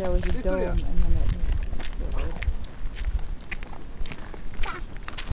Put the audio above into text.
there was a dome and then